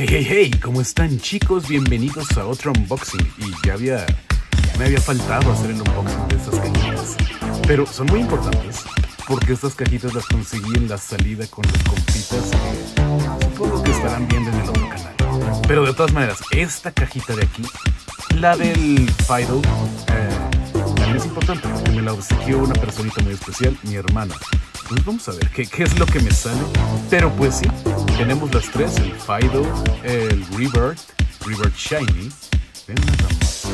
Hey, hey, hey, ¿cómo están chicos? Bienvenidos a otro unboxing. Y ya había, me había faltado hacer el unboxing de estas cajitas. Pero son muy importantes porque estas cajitas las conseguí en la salida con las compitas que supongo que estarán viendo en el otro canal. Pero de todas maneras, esta cajita de aquí, la del Fido, eh, también es importante porque me la obsequió una personita muy especial, mi hermana. Pues vamos a ver qué, qué es lo que me sale. Pero pues sí, tenemos las tres, el Fido, el Rebirth, Rebirth Shiny. Ven nada más.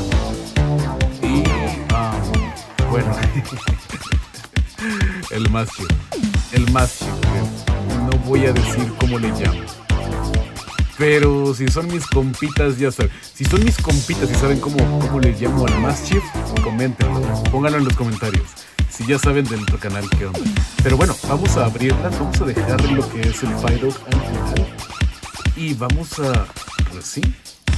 Y, um, bueno, el más chido. El más chido. No voy a decir cómo le llamo. Pero si son mis compitas, ya saben. Si son mis compitas y saben cómo, cómo le llamo al más chief, coméntenlo. Pónganlo en los comentarios. Si ya saben del otro canal, qué onda. Pero bueno, vamos a abrirlas. Vamos a dejar lo que es el final. Y vamos a. Pues sí,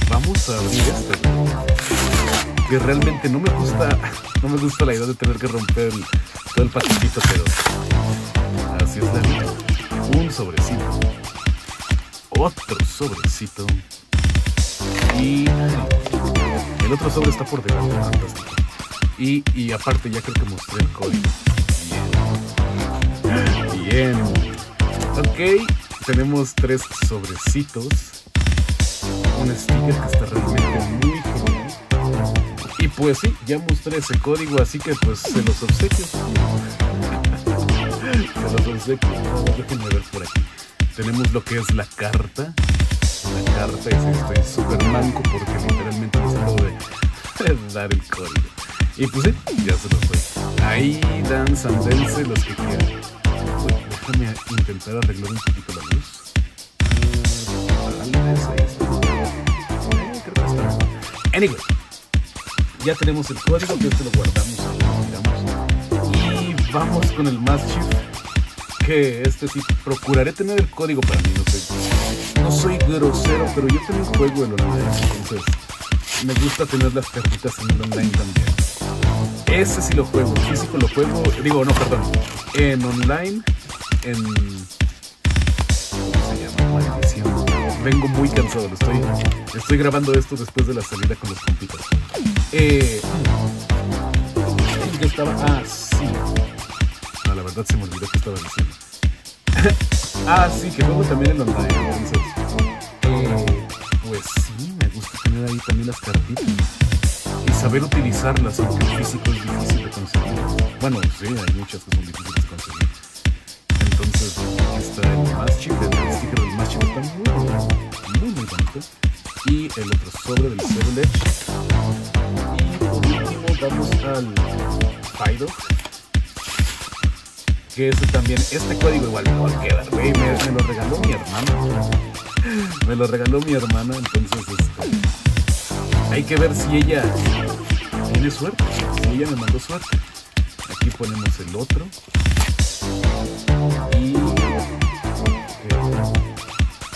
vamos a abrir este. Que realmente no me gusta. No me gusta la idea de tener que romper el, todo el paquetito, pero. Así es la. Un sobrecito otro sobrecito. Y el otro sobre está por delante, fantástico. Y, aparte ya creo que mostré el código. Bien. Bien. Ok, tenemos tres sobrecitos. Un sticker que está realmente muy genial. Y pues sí, ya mostré ese código, así que pues se los obsequio. se los obsequio. Déjenme ver por aquí tenemos lo que es la carta. La carta es estoy súper manco porque literalmente les acabo de dar el código. Y pues sí, ya se los doy. Ahí dan sandense los que quieran. Déjame intentar arreglar un poquito la luz. Que. Anyway, ya tenemos el código que este lo guardamos ahí, Y vamos con el más chief este sí, procuraré tener el código para mí, no sé. No soy grosero, pero yo también juego el online, entonces me gusta tener las cartitas en el online también. Ese sí lo juego, físico lo juego, digo, no, perdón, en online, en... ¿Cómo se llama? Vengo muy cansado, estoy, estoy grabando esto después de la salida con los compitas. Eh... ¿En estaba? Ah, sí la verdad se me olvidó que estaba diciendo. ah, sí, que juego también en online, entonces. Eh, pues sí, me gusta tener ahí también las cartitas. Y saber utilizarlas, aunque el físico es difícil de conseguir. Bueno, sí, hay muchas que son difíciles de conseguir. Entonces, aquí está el más chico, el sticker del más chico está muy muy muy bonito. Y el otro sobre del Zero Edge. Y por último, vamos al Fido que eso también, este código igual me va a quedar, güey, me, lo regaló mi hermana. me lo regaló mi hermana, entonces este, hay que ver si ella tiene suerte, si ella me mandó suerte. Aquí ponemos el otro. Y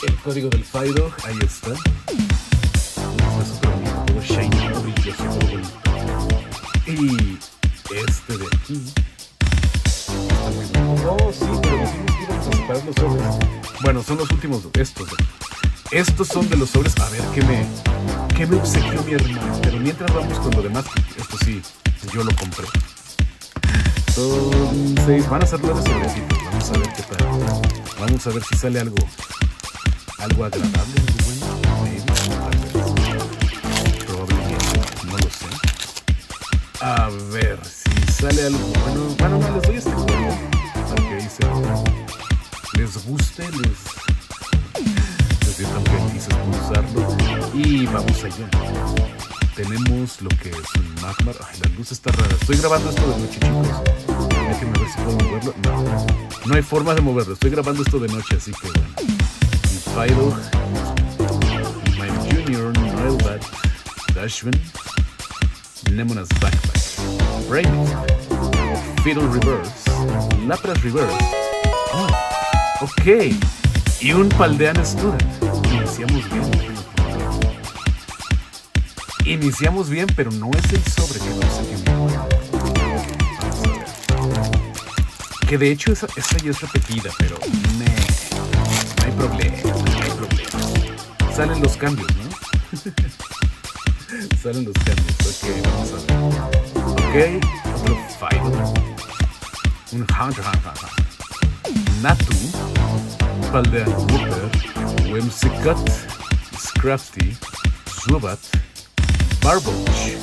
el, código del Fido, ahí está. Y este de aquí no, sí, pero separar los sobres. Bueno, son los últimos, estos. Estos son de los sobres. A ver, ¿qué me, qué me obsequió mi hermano? Pero mientras vamos con lo demás, esto sí, yo lo compré. Son seis, van a ser nueve sobrecitos. Vamos a ver qué tal. Vamos a ver si sale algo, algo agradable. Probablemente, no lo sé. A ver si sale algo bueno. Bueno, no les doy este juego les guste, les, Y vamos allá. Tenemos lo que es un magmar. Ay, la luz está rara. Estoy grabando esto de noche, chicos. No, no hay forma de moverlo. Estoy grabando esto de noche, así que bueno. Fido, My Junior, Noelbat, Dashman, Nemona's Backpack, Brain, Fiddle Reverse, Lapras Reverse. Oh, ok. Y un Paldean Student. Iniciamos bien. Iniciamos bien, pero no es el sobre que no sé qué Vamos a ver. Que de hecho esa, esa ya es repetida, pero me, no hay problema, no hay problema. salen los cambios, ¿no? salen los cambios. Ok, vamos a ver. Ok, otro. Un Hunter, Hunter, Hunter. Natu. Paldean Whooper. Whimsicott. Scrafty. Zubat. Barboach.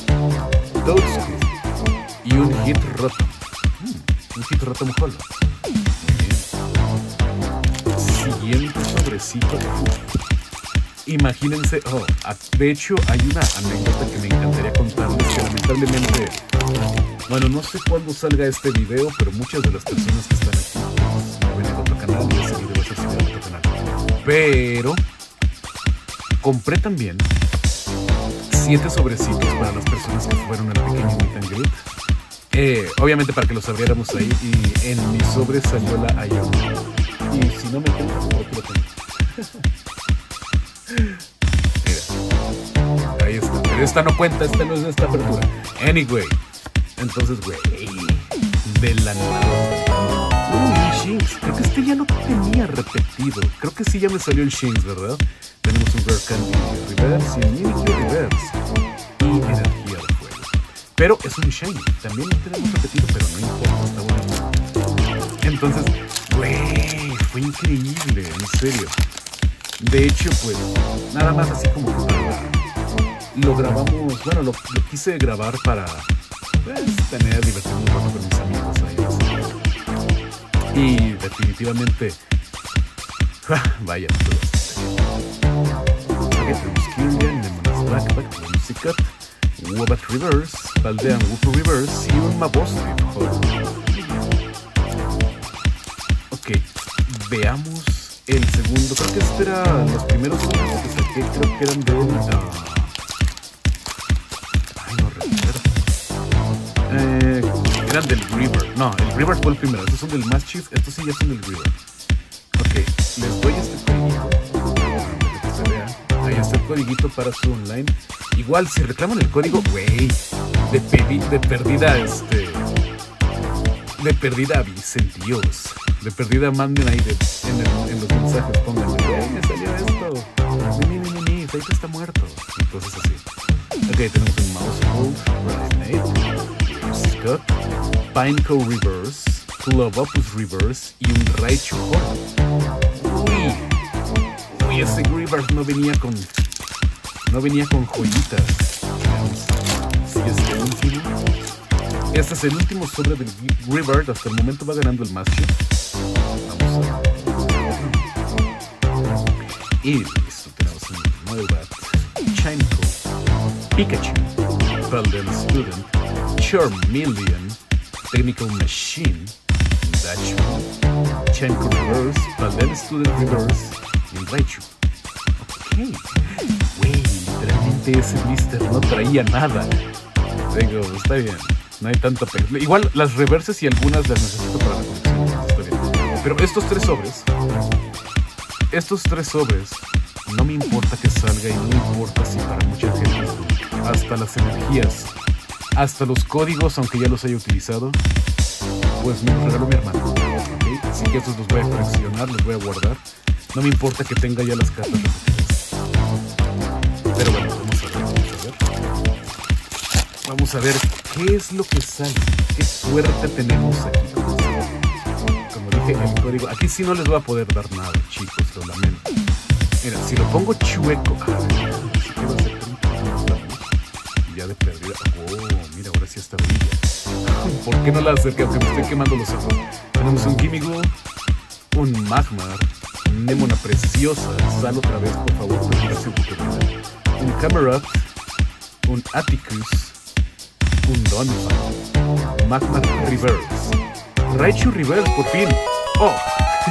Toadstool. Y un Hit Rotom. Hmm, un Hit. Muy bien. Siguiente sobrecito. Imagínense, oh, de hecho hay una anécdota que me encantaría contarles que lamentablemente, bueno, no sé cuándo salga este video, pero muchas de las personas que están aquí Pero compré también siete sobrecitos para las personas que fueron al pequeño meet and greet. Eh, obviamente para que los abriéramos ahí y en mi sobre salió la Ion. Y si no me quedo, lo tengo. Mira. Ahí está. Esta no cuenta, esta no es esta apertura. Anyway. Entonces, güey. De la nada. Creo que este ya lo tenía repetido. Creo que sí ya me salió el Shinx, ¿verdad? Tenemos un Rare Candy Reverse y Mimikyu Reverse. Y energía de fuego. Pero es un Shiny. También lo tenemos repetido, pero no importa, está bonito. Entonces, güey, fue increíble, en serio. De hecho, pues, nada más así como lo grabamos, bueno, lo, lo quise grabar para pues, tener, rato con mis amigos. Y definitivamente, vaya, Nemonas Blackback, Musicat, Wobbat Reverse, Baldean Wooper Reverse y un Mabostrid Ok, veamos el segundo. Creo que este era los primeros que saqué, creo que eran del. ah, del River. No, el River fue el primero. Estos son del Mischief, estos sí ya son del River. Ok, les doy este vea. Ahí está el codiguito para su online. Igual, si reclaman el código, güey, de, de perdida, este. De perdida avisen, Dios. De perdida manden ahí de- en, el- en los mensajes, pónganle, güey, me salió esto. Ni, ni, ni, ni, Fake está muerto. Y cosas así. Ok, tenemos un Mouse Hold, Resonate, Scott, Pineco Reverse, Club Opus Reverse y un Raichu Horn. Uy, ese Reverse no venía con. No venía con joyitas. Veamos si este último. Este es el último sobre del Rebirth. Hasta el momento va ganando el Master. Vamos a. Y listo, tenemos un Noibat, Chinco, Pikachu, Balden Student, Charmeleon, Technical Machine, Dachman, Chinco Reverse, Balden Student Reverse y Raichu. Ok. Güey, literalmente ese blister no traía nada. Digo, está bien. No hay tanto peso. Igual las reverses y algunas las necesito para la colección. Pero estos tres sobres. Estos tres sobres. No me importa que salga y no importa si para mucha gente. Hasta las energías. Hasta los códigos, aunque ya los haya utilizado. Pues me los regaló mi hermano. ¿ok? Así que estos los voy a coleccionar, los voy a guardar. No me importa que tenga ya las cartas. Pero bueno, vamos a ver, vamos a ver. Vamos a ver qué es lo que sale. Qué suerte tenemos aquí. Como dije, el código. Aquí sí no les voy a poder dar nada, chicos, lo lamento. Mira, si lo pongo chueco. De perdida. Oh, mira, ahora sí está brilla. ¿Por qué no la acerqué? Aunque me estoy quemando los ojos. Tenemos un Gimigo, un Magmar, Nemona preciosa. Sal otra vez, por favor, un. Un Camerat, un Atticus, un Donphan, Magmar Reverse, Raichu Reverse, por fin. Oh,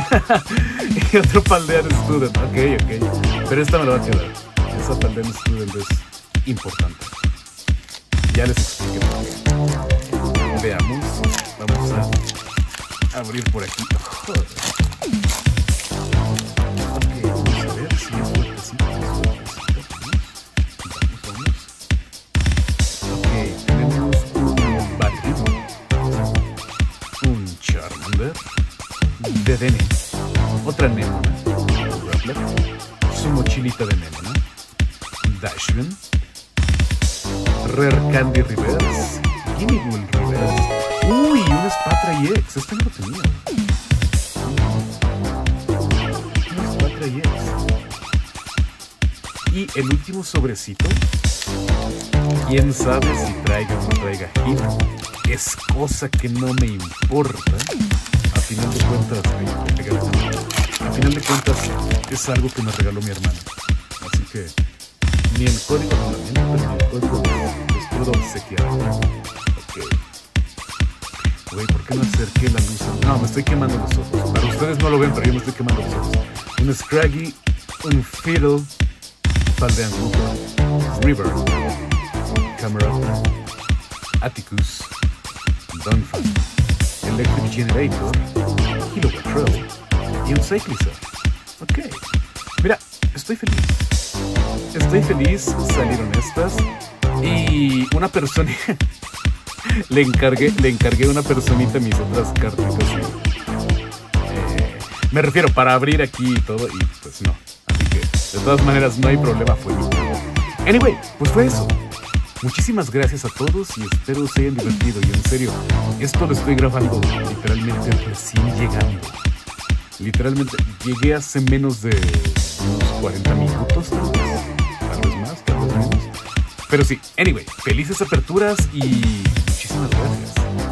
y otro Paldean Student. Ok, ok. Pero esta me la va a quedar. Esa Paldean Student es importante. Ya les. Veamos. Vamos a abrir por aquí. Joder. Ok, vamos a ver si es vamos. Ok, tenemos un Barrino, un Charmander, Dedenne, otra Nemona, un Grappler, mochilita de Nemo, ¿no? Rare Candy Reverse. Ghoul Reverse. Uy, un Spatra EX. Este no lo tenía. Un Spatra EX. Y el último sobrecito. Quién sabe si traiga o no traiga. Es cosa que no me importa. A final de cuentas, a final de cuentas es algo que me regaló mi hermano. Así que ni el código de la mente, ni el código les puedo obsequiar. Ok. Güey, ¿por qué no acerqué la luz? No, me estoy quemando los ojos. Para ustedes no lo ven, pero yo me estoy quemando los ojos. Un Scraggy, un Fiddle, Faldean Cooper, River, Camera, Atticus, Dunfan, Electric Generator, Kilowatt Trail y un Cyclizer. Ok. Mira, estoy feliz. Estoy feliz, salieron estas. Y una persona. le encargué, le encargué una personita mis otras cartitas. Eh, me refiero para abrir aquí y todo, y pues no. Así que, de todas maneras, no hay problema, fue Anyway, pues fue eso. Muchísimas gracias a todos y espero se hayan divertido. Y en serio, esto lo estoy grabando literalmente recién llegando. Literalmente llegué hace menos de unos 40 minutos, tal pero sí, anyway, felices aperturas y muchísimas gracias.